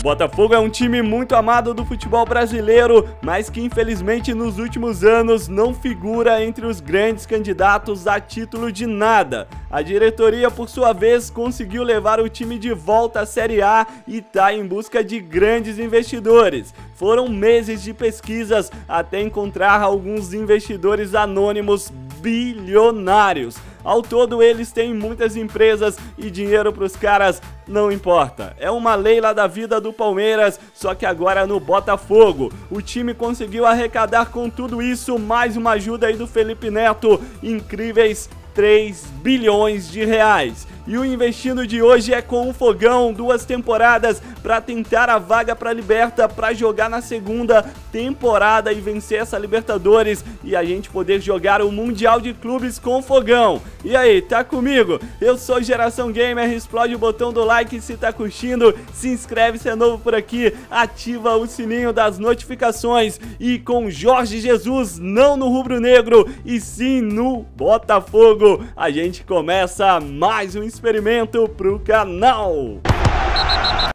O Botafogo é um time muito amado do futebol brasileiro, mas que infelizmente nos últimos anos não figura entre os grandes candidatos a título de nada. A diretoria, por sua vez, conseguiu levar o time de volta à Série A e está em busca de grandes investidores. Foram meses de pesquisas até encontrar alguns investidores anônimos bilionários. Ao todo, eles têm muitas empresas e dinheiro para os caras não importa. É uma lei lá da vida do Palmeiras, só que agora no Botafogo. O time conseguiu arrecadar com tudo isso mais uma ajuda aí do Felipe Neto, incríveis 3 bilhões de reais. E o investindo de hoje é com o Fogão, duas temporadas para tentar a vaga para Liberta, para jogar na segunda temporada e vencer essa Libertadores e a gente poder jogar o Mundial de Clubes com o Fogão. E aí, tá comigo? Eu sou Geração Gamer, explode o botão do like se tá curtindo, se inscreve se é novo por aqui, ativa o sininho das notificações e com Jorge Jesus, não no rubro negro e sim no Botafogo, a gente começa mais um experimento pro canal.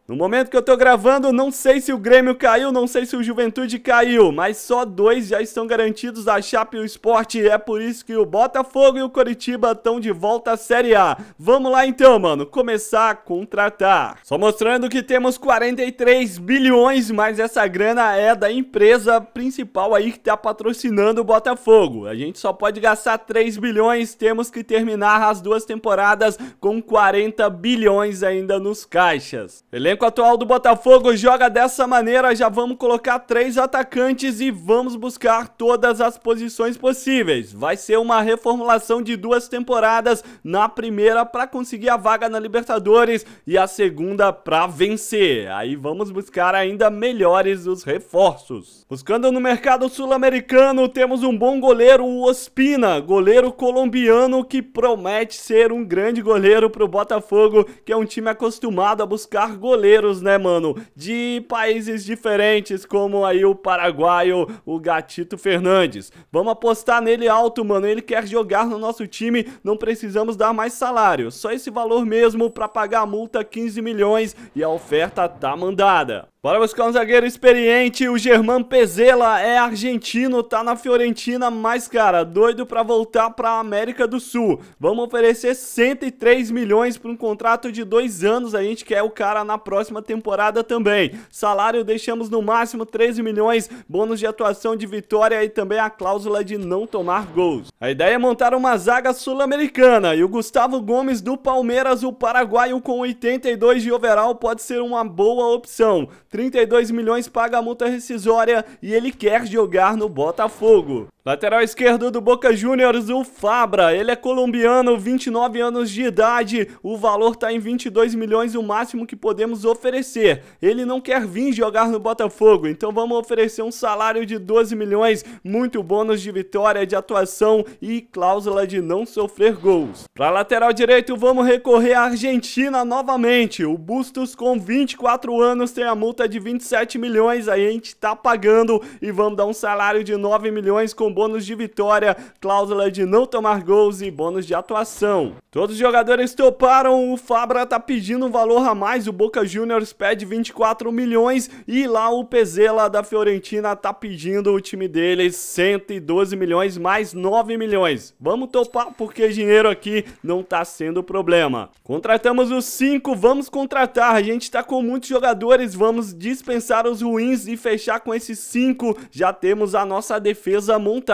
No momento que eu tô gravando, não sei se o Grêmio caiu, não sei se o Juventude caiu, mas só dois já estão garantidos, a Chape e o Sport, é por isso que o Botafogo e o Coritiba estão de volta à Série A. Vamos lá então, mano, começar a contratar. Só mostrando que temos 43 bilhões, mas essa grana é da empresa principal aí que tá patrocinando o Botafogo. A gente só pode gastar 3 bilhões, temos que terminar as duas temporadas com 40 bilhões ainda nos caixas. Beleza? Elenco atual do Botafogo joga dessa maneira, já vamos colocar três atacantes e vamos buscar todas as posições possíveis. Vai ser uma reformulação de duas temporadas, na primeira para conseguir a vaga na Libertadores e a segunda para vencer. Aí vamos buscar ainda melhores os reforços. Buscando no mercado sul-americano, temos um bom goleiro, o Ospina, goleiro colombiano que promete ser um grande goleiro para o Botafogo, que é um time acostumado a buscar goleiros goleiros, né, mano, de países diferentes, como aí o paraguaio, o Gatito Fernandes. Vamos apostar nele alto, mano, ele quer jogar no nosso time, não precisamos dar mais salário, só esse valor mesmo para pagar a multa 15 milhões e a oferta tá mandada. Bora buscar um zagueiro experiente, o Germán Pezela é argentino, tá na Fiorentina, mas cara, doido pra voltar pra América do Sul. Vamos oferecer 103 milhões por um contrato de dois anos, a gente quer o cara na próxima temporada também. Salário deixamos no máximo 13 milhões, bônus de atuação de vitória e também a cláusula de não tomar gols. A ideia é montar uma zaga sul-americana e o Gustavo Gomes do Palmeiras, o paraguaio com 82 de overall, pode ser uma boa opção. 32 milhões paga a multa rescisória e ele quer jogar no Botafogo. Lateral esquerdo do Boca Juniors, o Fabra. Ele é colombiano, 29 anos de idade. O valor está em 22 milhões, o máximo que podemos oferecer. Ele não quer vir jogar no Botafogo, então vamos oferecer um salário de 12 milhões, muito bônus de vitória, de atuação e cláusula de não sofrer gols. Para lateral direito, vamos recorrer à Argentina novamente. O Bustos, com 24 anos, tem a multa de 27 milhões. Aí a gente está pagando e vamos dar um salário de 9 milhões com bônus de vitória, cláusula de não tomar gols e bônus de atuação. Todos os jogadores toparam, o Fabra tá pedindo um valor a mais, o Boca Juniors pede 24 milhões e lá o Pezela da Fiorentina tá pedindo o time deles 112 milhões mais 9 milhões. Vamos topar porque dinheiro aqui não tá sendo problema. Contratamos os 5, vamos contratar, a gente tá com muitos jogadores, vamos dispensar os ruins e fechar com esses 5, já temos a nossa defesa montada.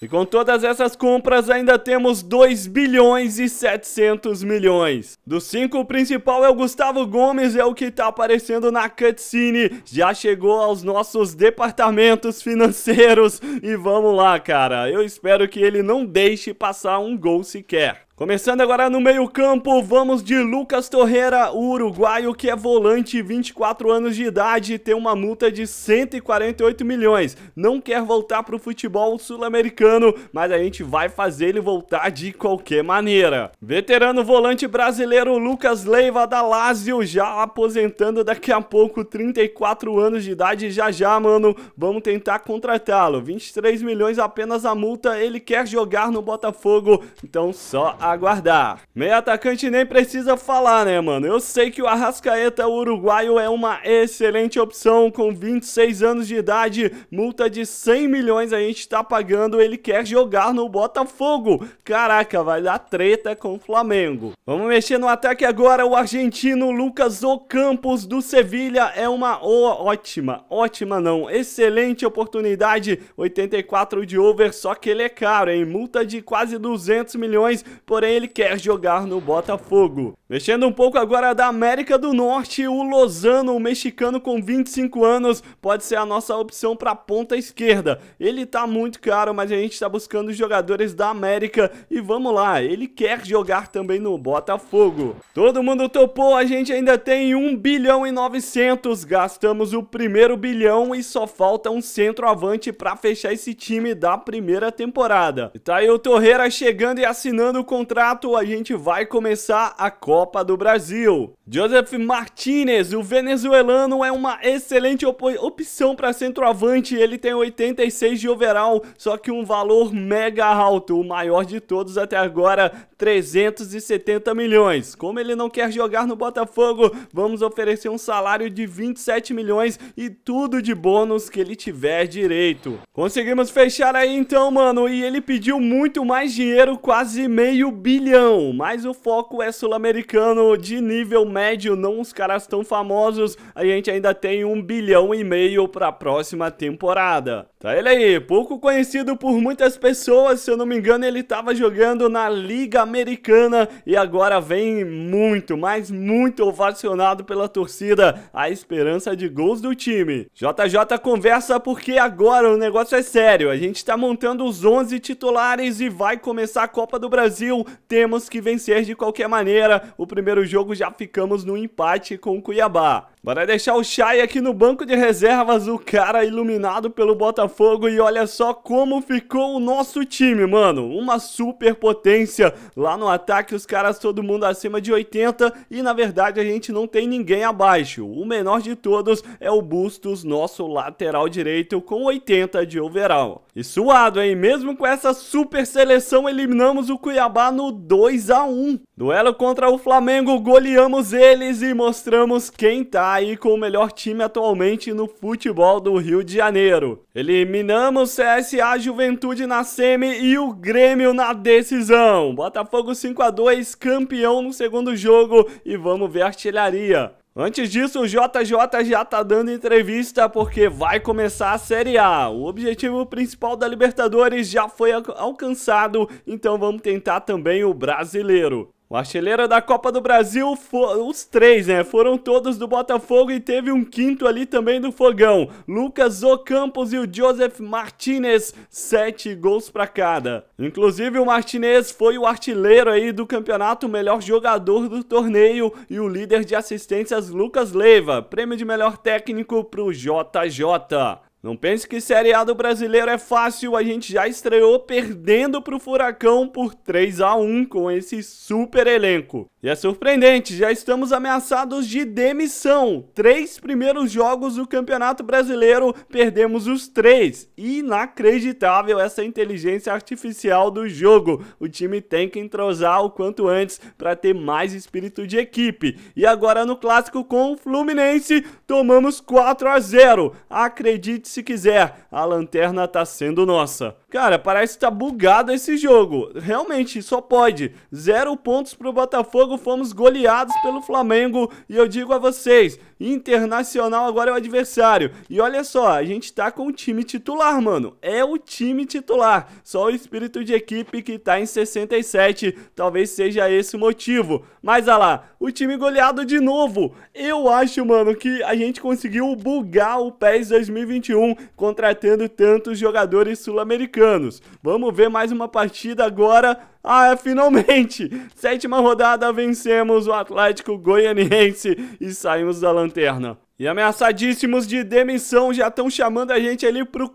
E com todas essas compras ainda temos 2 bilhões e 7 700 milhões. Do 5, o principal é o Gustavo Gomes, é o que tá aparecendo na cutscene. Já chegou aos nossos departamentos financeiros. E vamos lá, cara. Eu espero que ele não deixe passar um gol sequer. Começando agora no meio campo, vamos de Lucas Torreira, uruguaio que é volante, 24 anos de idade, tem uma multa de 148 milhões. Não quer voltar para o futebol sul-americano, mas a gente vai fazer ele voltar de qualquer maneira. Veterano volante brasileiro Lucas Leiva da Lazio, já aposentando daqui a pouco, 34 anos de idade, já já, mano, vamos tentar contratá-lo. 23 milhões apenas a multa, ele quer jogar no Botafogo, então só a aguardar. Meio atacante nem precisa falar, né, mano? Eu sei que o Arrascaeta uruguaio é uma excelente opção, com 26 anos de idade, multa de 100 milhões a gente tá pagando, ele quer jogar no Botafogo. Caraca, vai dar treta com o Flamengo. Vamos mexer no ataque agora, o argentino Lucas Ocampos do Sevilha é uma ótima, ótima não, excelente oportunidade, 84 de over, só que ele é caro, hein? Multa de quase 200 milhões, porém ele quer jogar no Botafogo. Mexendo um pouco agora da América do Norte, o Lozano, o mexicano com 25 anos, pode ser a nossa opção para ponta esquerda. Ele tá muito caro, mas a gente está buscando jogadores da América e vamos lá, ele quer jogar também no Botafogo. Todo mundo topou, a gente ainda tem 1 bilhão e 900, gastamos o primeiro bilhão e só falta um centroavante para fechar esse time da primeira temporada. E tá aí o Torreira chegando e assinando o contrato, a gente vai começar a Copa do Brasil. Joseph Martinez, o venezuelano, é uma excelente op opção para centroavante. Ele tem 86 de overall, só que um valor mega alto, o maior de todos até agora, 370 milhões. Como ele não quer jogar no Botafogo, vamos oferecer um salário de 27 milhões e tudo de bônus que ele tiver direito. Conseguimos fechar aí então, mano, e ele pediu muito mais dinheiro, quase meio bilhão, mas o foco é sul-americano de nível médio médio, não os caras tão famosos, a gente ainda tem um bilhão e meio para a próxima temporada. Tá ele aí, pouco conhecido por muitas pessoas, se eu não me engano ele estava jogando na Liga Americana e agora vem muito, mas muito ovacionado pela torcida, a esperança de gols do time. JJ conversa porque agora o negócio é sério, a gente está montando os 11 titulares e vai começar a Copa do Brasil, temos que vencer de qualquer maneira, o primeiro jogo já ficamos no empate com o Cuiabá. Bora deixar o Chay aqui no banco de reservas, o cara iluminado pelo Botafogo e olha só como ficou o nosso time, mano. Uma super potência. Lá no ataque os caras todo mundo acima de 80 e na verdade a gente não tem ninguém abaixo. O menor de todos é o Bustos, nosso lateral direito com 80 de overall. E suado, hein? Mesmo com essa super seleção eliminamos o Cuiabá no 2 a 1. Duelo contra o Flamengo, goleamos eles e mostramos quem tá aí com o melhor time atualmente no futebol do Rio de Janeiro. Eliminamos CSA Juventude na semi e o Grêmio na decisão. Botafogo 5 a 2 campeão no segundo jogo e vamos ver a artilharia. Antes disso, o JJ já tá dando entrevista porque vai começar a Série A. O objetivo principal da Libertadores já foi alcançado, então vamos tentar também o brasileiro. O artilheiro da Copa do Brasil, os três, né? Foram todos do Botafogo e teve um quinto ali também do Fogão. Lucas Ocampos e o Joseph Martinez, sete gols para cada. Inclusive o Martinez foi o artilheiro aí do campeonato, o melhor jogador do torneio e o líder de assistências Lucas Leiva, prêmio de melhor técnico pro JJ. Não pense que Série A do brasileiro é fácil, a gente já estreou perdendo para o Furacão por 3 a 1 com esse super elenco. E é surpreendente, já estamos ameaçados de demissão. Três primeiros jogos do Campeonato Brasileiro, perdemos os três. Inacreditável essa inteligência artificial do jogo. O time tem que entrosar o quanto antes para ter mais espírito de equipe. E agora no clássico com o Fluminense, tomamos 4 a 0. Acredite se quiser, a lanterna tá sendo nossa. Cara, parece que tá bugado esse jogo. Realmente, só pode. Zero pontos pro Botafogo, fomos goleados pelo Flamengo. E eu digo a vocês, Internacional agora é o adversário. E olha só, a gente tá com o time titular, mano. É o time titular. Só o espírito de equipe que tá em 67. Talvez seja esse o motivo. Mas olha lá, o time goleado de novo. Eu acho, mano, que a gente conseguiu bugar o PES 2021 contratando tantos jogadores sul-americanos Vamos ver mais uma partida agora. Ah, é, finalmente! Sétima rodada, vencemos o Atlético Goianiense e saímos da lanterna. E ameaçadíssimos de demissão já estão chamando a gente ali pro,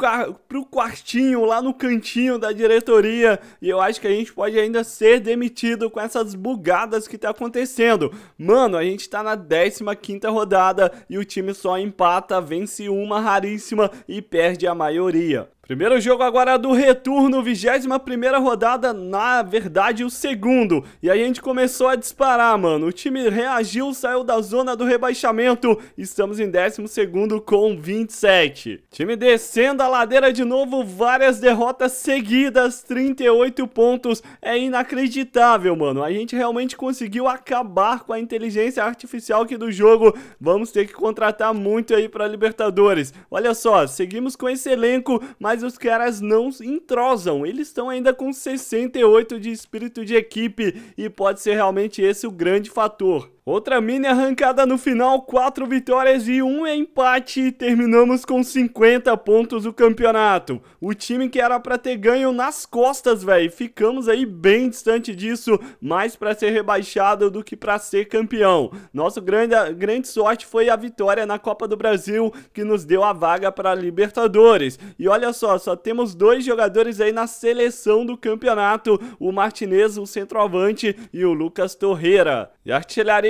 pro quartinho, lá no cantinho da diretoria. E eu acho que a gente pode ainda ser demitido com essas bugadas que tá acontecendo. Mano, a gente tá na 15 rodada e o time só empata, vence uma raríssima e perde a maioria. Primeiro jogo agora do retorno, 21 rodada, na verdade o segundo. E a gente começou a disparar, mano. O time reagiu, saiu da zona do rebaixamento. Estamos em 12 com 27. Time descendo a ladeira de novo, várias derrotas seguidas, 38 pontos. É inacreditável, mano. A gente realmente conseguiu acabar com a inteligência artificial aqui do jogo. Vamos ter que contratar muito aí pra Libertadores. Olha só, seguimos com esse elenco, mas mas os caras não entrosam. Eles estão ainda com 68 de espírito de equipe e pode ser realmente esse o grande fator. Outra mini arrancada no final, 4 vitórias e 1 empate. Terminamos com 50 pontos o campeonato. O time que era para ter ganho nas costas, velho. Ficamos aí bem distante disso, mais para ser rebaixado do que para ser campeão. Nossa grande, grande sorte foi a vitória na Copa do Brasil, que nos deu a vaga para Libertadores. E olha só, só temos dois jogadores aí na seleção do campeonato, o Martinez, o centroavante, e o Lucas Torreira. E a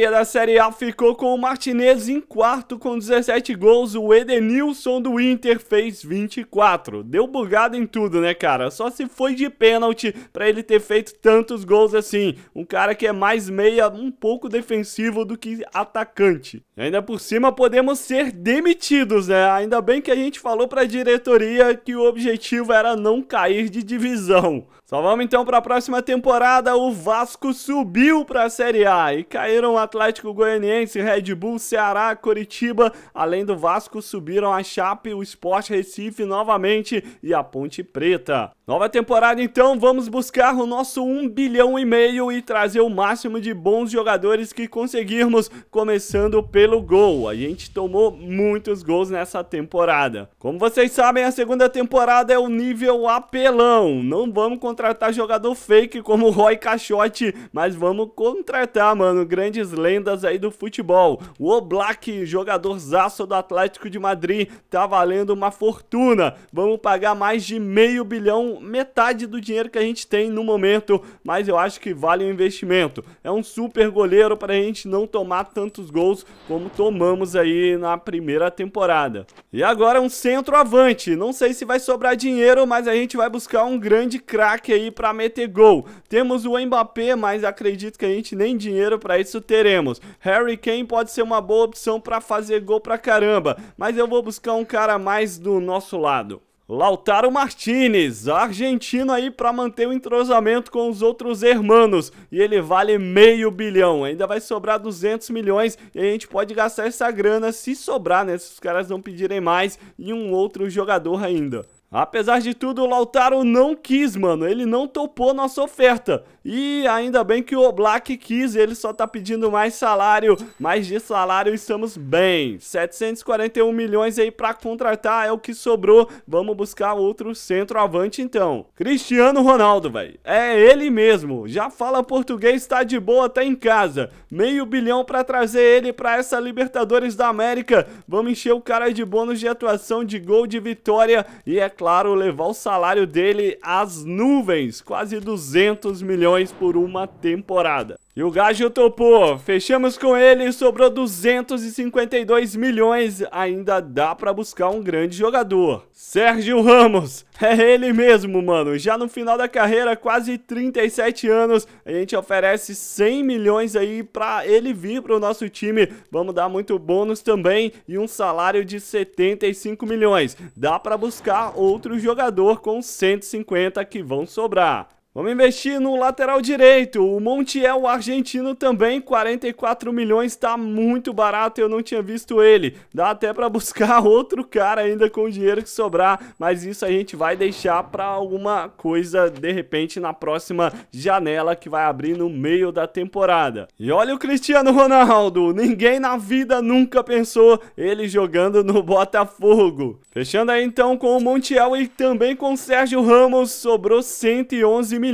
artilharia da Série A ficou com o Martinez em quarto com 17 gols, o Edenilson do Inter fez 24. Deu bugado em tudo, né, cara? Só se foi de pênalti para ele ter feito tantos gols assim. Um cara que é mais meia, um pouco defensivo do que atacante. E ainda por cima podemos ser demitidos, né? Ainda bem que a gente falou para a diretoria que o objetivo era não cair de divisão. Só vamos então para a próxima temporada. O Vasco subiu para a Série A e caíram Atlético Goianiense, Red Bull, Ceará, Coritiba. Além do Vasco, subiram a Chape, o Sport Recife novamente e a Ponte Preta. Nova temporada então, vamos buscar o nosso 1 bilhão e meio e trazer o máximo de bons jogadores que conseguirmos, começando pelo gol. A gente tomou muitos gols nessa temporada. Como vocês sabem, a segunda temporada é o nível apelão. Não vamos contratar jogador fake como Roy Caixote, mas vamos contratar, mano, grandes lendas aí do futebol. O Oblak, jogador zaço do Atlético de Madrid, tá valendo uma fortuna. Vamos pagar mais de meio bilhão, metade do dinheiro que a gente tem no momento, mas eu acho que vale o investimento. É um super goleiro para a gente não tomar tantos gols como tomamos aí na primeira temporada. E agora um centroavante. Não sei se vai sobrar dinheiro, mas a gente vai buscar um grande craque aí para meter gol. Temos o Mbappé, mas acredito que a gente nem dinheiro para isso teremos. Harry Kane pode ser uma boa opção para fazer gol pra caramba, mas eu vou buscar um cara mais do nosso lado. Lautaro Martinez, argentino aí para manter o entrosamento com os outros hermanos, e ele vale meio bilhão, ainda vai sobrar 200 milhões e a gente pode gastar essa grana se sobrar, né, se os caras não pedirem mais, e um outro jogador ainda. Apesar de tudo, o Lautaro não quis, mano. Ele não topou nossa oferta. E ainda bem que o Black quis, ele só tá pedindo mais salário. Mais de salário estamos bem. 741 milhões aí pra contratar é o que sobrou. Vamos buscar outro centroavante então. Cristiano Ronaldo, velho. É ele mesmo. Já fala português, tá de boa, tá em casa. Meio bilhão pra trazer ele pra essa Libertadores da América. Vamos encher o cara de bônus de atuação, de gol, de vitória. E é claro, levar o salário dele às nuvens, quase 200 milhões por uma temporada. E o Gajo topou, fechamos com ele, sobrou 252 milhões, ainda dá pra buscar um grande jogador. Sérgio Ramos, é ele mesmo, mano, já no final da carreira, quase 37 anos, a gente oferece 100 milhões aí pra ele vir pro nosso time, vamos dar muito bônus também e um salário de 75 milhões. Dá pra buscar outro jogador com 150 que vão sobrar. Vamos investir no lateral direito. O Montiel argentino também, 44 milhões, está muito barato. Eu não tinha visto ele. Dá até para buscar outro cara ainda com o dinheiro que sobrar, mas isso a gente vai deixar para alguma coisa de repente na próxima janela que vai abrir no meio da temporada. E olha o Cristiano Ronaldo. Ninguém na vida nunca pensou ele jogando no Botafogo. Fechando aí então com o Montiel e também com o Sérgio Ramos, sobrou 111 milhões.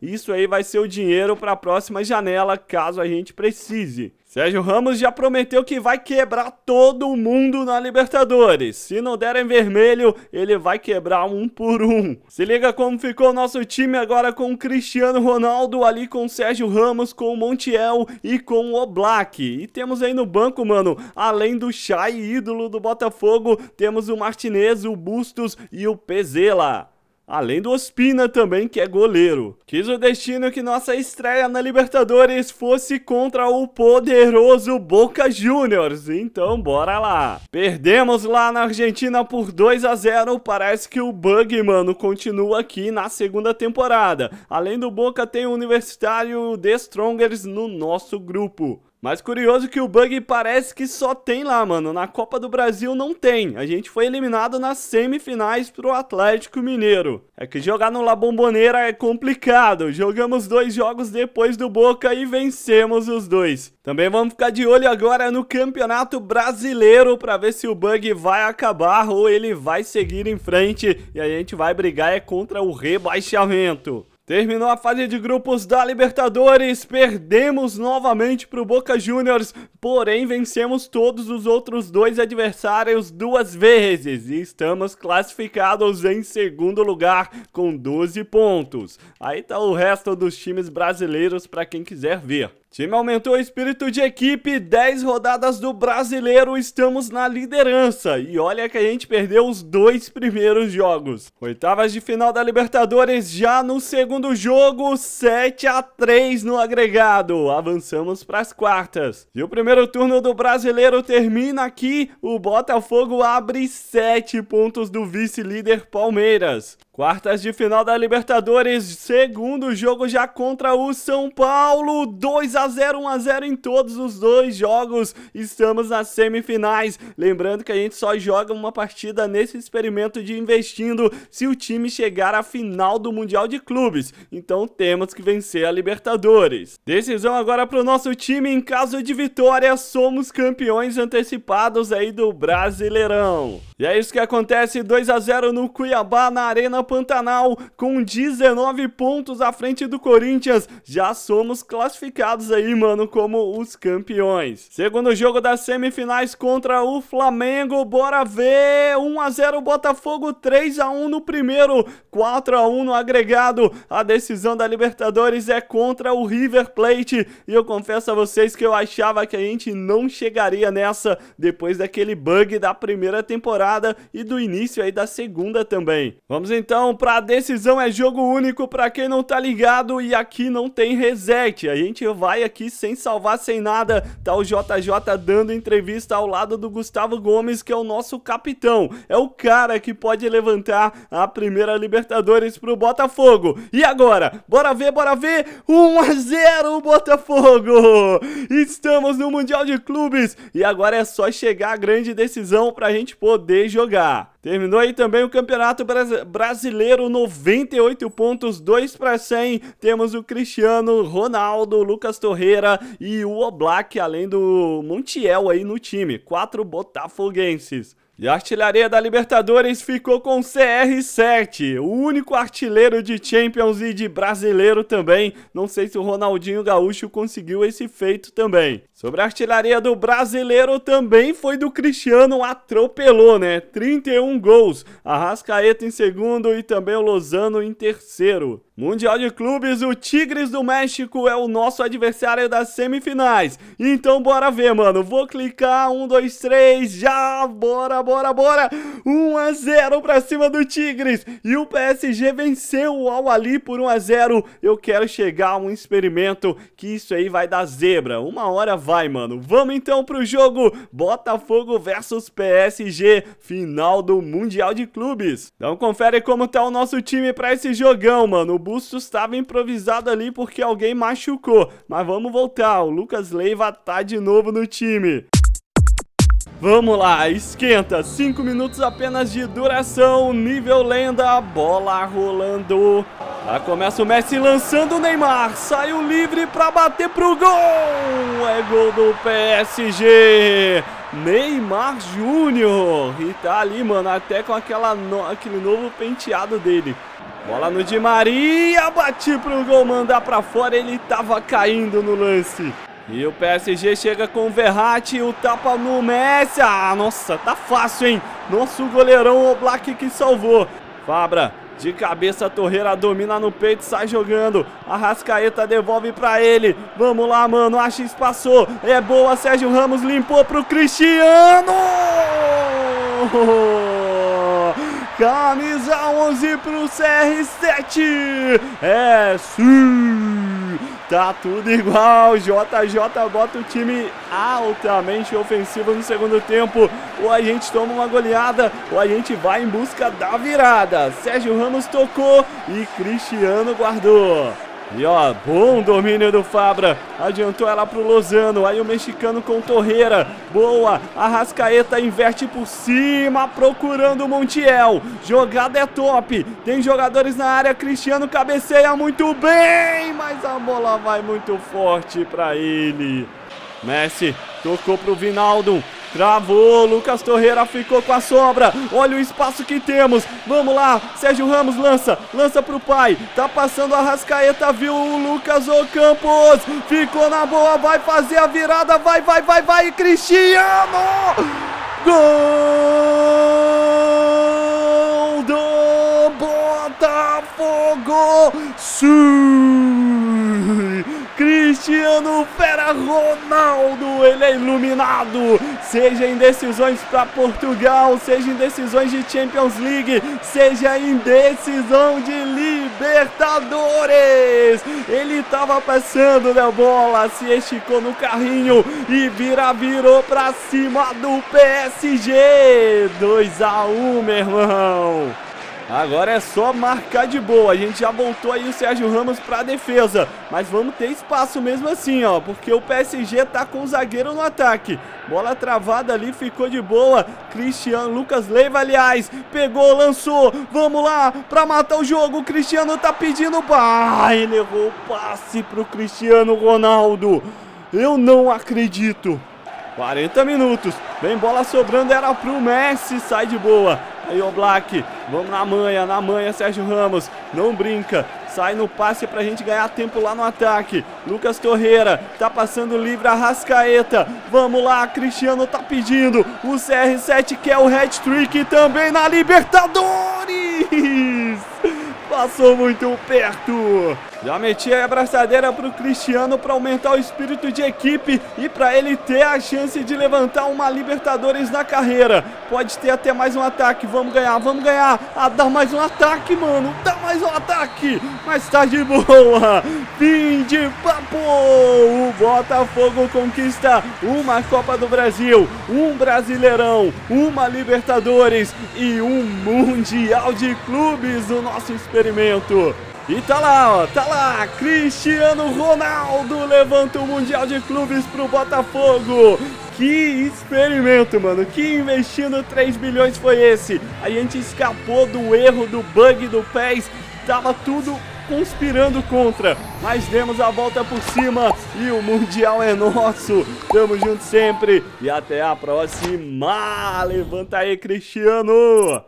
Isso aí vai ser o dinheiro para a próxima janela, caso a gente precise. Sérgio Ramos já prometeu que vai quebrar todo mundo na Libertadores. Se não derem vermelho, ele vai quebrar um por um. Se liga como ficou nosso time agora com o Cristiano Ronaldo, ali com o Sérgio Ramos, com o Montiel e com o Oblak. E temos aí no banco, mano, além do Chay, ídolo do Botafogo, temos o Martinez, o Bustos e o Pezela. Além do Ospina também, que é goleiro. Quis o destino que nossa estreia na Libertadores fosse contra o poderoso Boca Juniors. Então, bora lá. Perdemos lá na Argentina por 2 a 0. Parece que o bug, mano, continua aqui na segunda temporada. Além do Boca, tem o Universitário The Strongers no nosso grupo. Mas curioso que o bug parece que só tem lá, mano. Na Copa do Brasil não tem. A gente foi eliminado nas semifinais pro Atlético Mineiro. É que jogar no La Bombonera é complicado. Jogamos dois jogos depois do Boca e vencemos os dois. Também vamos ficar de olho agora no Campeonato Brasileiro para ver se o bug vai acabar ou ele vai seguir em frente e a gente vai brigar é contra o rebaixamento. Terminou a fase de grupos da Libertadores, perdemos novamente para o Boca Juniors, porém vencemos todos os outros dois adversários duas vezes e estamos classificados em segundo lugar com 12 pontos. Aí tá o resto dos times brasileiros para quem quiser ver. Time aumentou o espírito de equipe, 10 rodadas do brasileiro, estamos na liderança. E olha que a gente perdeu os dois primeiros jogos. Oitavas de final da Libertadores já no segundo jogo, 7 a 3 no agregado. Avançamos para as quartas. E o primeiro turno do brasileiro termina aqui, o Botafogo abre 7 pontos do vice-líder Palmeiras. Quartas de final da Libertadores, segundo jogo já contra o São Paulo, 2 a 0, 1 a 0 em todos os dois jogos. Estamos nas semifinais. Lembrando que a gente só joga uma partida nesse experimento de investindo se o time chegar à final do Mundial de Clubes. Então temos que vencer a Libertadores. Decisão agora para o nosso time em caso de vitória, somos campeões antecipados aí do Brasileirão. E é isso que acontece, 2 a 0 no Cuiabá na Arena Pantanal, com 19 pontos à frente do Corinthians. Já somos classificados aí, mano, como os campeões. Segundo jogo das semifinais contra o Flamengo, bora ver. 1 a 0 Botafogo, 3 a 1 no primeiro, 4 a 1 no agregado. A decisão da Libertadores é contra o River Plate e eu confesso a vocês que eu achava que a gente não chegaria nessa depois daquele bug da primeira temporada e do início aí da segunda também. Vamos então então, pra decisão é jogo único pra quem não tá ligado e aqui não tem reset. A gente vai aqui sem salvar, sem nada. Tá o JJ dando entrevista ao lado do Gustavo Gomes, que é o nosso capitão. É o cara que pode levantar a primeira Libertadores pro Botafogo. E agora? Bora ver, bora ver. 1 a 0 Botafogo. Estamos no Mundial de Clubes e agora é só chegar a grande decisão pra gente poder jogar. Terminou aí também o Campeonato Brasileiro, 98 pontos, 2 para 100. Temos o Cristiano Ronaldo, Lucas Torreira e o Oblak, além do Montiel aí no time. Quatro botafoguenses. E a artilharia da Libertadores ficou com CR7, o único artilheiro de Champions e de brasileiro também. Não sei se o Ronaldinho Gaúcho conseguiu esse feito também. Sobre a artilharia do brasileiro também foi do Cristiano, atropelou, né? 31 gols. Arrascaeta em segundo e também o Lozano em terceiro. Mundial de Clubes, o Tigres do México é o nosso adversário das semifinais. Então bora ver, mano. Vou clicar, um, dois, três, já, bora, bora, bora. 1 a 0 pra cima do Tigres. E o PSG venceu o Al Ali por 1 a 0. Eu quero chegar a um experimento que isso aí vai dar zebra. Uma hora vai, mano. Vamos então pro jogo Botafogo versus PSG, final do Mundial de Clubes. Então confere como tá o nosso time pra esse jogão, mano. Bustos estava improvisado ali porque alguém machucou. Mas vamos voltar, o Lucas Leiva tá de novo no time. Vamos lá, esquenta, 5 minutos apenas de duração, nível lenda, bola rolando. Já começa o Messi lançando o Neymar, saiu livre para bater pro gol. É gol do PSG. Neymar Júnior. E tá ali, mano, até com aquela no... aquele novo penteado dele. Bola no Di Maria, bati pro gol, mandar pra fora, ele tava caindo no lance. E o PSG chega com o Verratti, o tapa no Messi. Ah, nossa, tá fácil, hein? Nosso goleirão Oblak que salvou. Fabra, de cabeça, Torreira domina no peito, sai jogando. Arrascaeta devolve pra ele. Vamos lá, mano. Axis passou. É boa, Sérgio Ramos limpou pro Cristiano. Camisa 11 pro CR7. É sim. Tá tudo igual. JJ bota o time altamente ofensivo no segundo tempo. Ou a gente toma uma goleada, ou a gente vai em busca da virada. Sérgio Ramos tocou e Cristiano guardou. E ó, bom domínio do Fabra. Adiantou ela pro Lozano. Aí o mexicano com Torreira. Boa. Arrascaeta inverte por cima, procurando o Montiel. Jogada é top. Tem jogadores na área. Cristiano cabeceia muito bem, mas a bola vai muito forte para ele. Messi tocou pro Vinaldo. Travou, Lucas Torreira ficou com a sobra. Olha o espaço que temos. Vamos lá, Sérgio Ramos lança, lança pro pai. Tá passando a Rascaeta, viu o Lucas Ocampos. Ficou na boa, vai fazer a virada. Vai, vai, vai, vai, Cristiano! Gol do Botafogo! Sim! Cristiano Fera Ronaldo, ele é iluminado, seja em decisões para Portugal, seja em decisões de Champions League, seja em decisão de Libertadores. Ele estava passando da bola, se esticou no carrinho e vira virou para cima do PSG. 2 a 1, meu irmão. Agora é só marcar de boa. A gente já voltou aí o Sérgio Ramos para a defesa. Mas vamos ter espaço mesmo assim, ó. Porque o PSG tá com o zagueiro no ataque. Bola travada ali, ficou de boa. Cristiano, Lucas Leiva, aliás. Pegou, lançou. Vamos lá para matar o jogo. O Cristiano tá pedindo. Ah, ele errou o passe pro Cristiano Ronaldo. Eu não acredito. 40 minutos. Vem bola sobrando, era pro Messi. Sai de boa. Aí o Black, vamos na manha, na manha Sérgio Ramos, não brinca, sai no passe pra gente ganhar tempo lá no ataque. Lucas Torreira tá passando livre a Rascaeta. Vamos lá, Cristiano tá pedindo. O CR7 quer o hat-trick também na Libertadores. Passou muito perto. Já meti a abraçadeira pro Cristiano para aumentar o espírito de equipe e para ele ter a chance de levantar uma Libertadores na carreira. Pode ter até mais um ataque. Vamos ganhar, vamos ganhar. Ah, dá mais um ataque, mano. Dá mais um ataque. Mas tá de boa. Fim de papo. O Botafogo conquista uma Copa do Brasil, um Brasileirão, uma Libertadores e um Mundial de Clubes no nosso experimento. E tá lá, ó, tá lá, Cristiano Ronaldo levanta o Mundial de Clubes pro Botafogo. Que experimento, mano. Que investindo 3 bilhões foi esse? A gente escapou do erro do bug do PES. Tava tudo conspirando contra, mas demos a volta por cima e o Mundial é nosso. Tamo junto sempre e até a próxima. Levanta aí, Cristiano.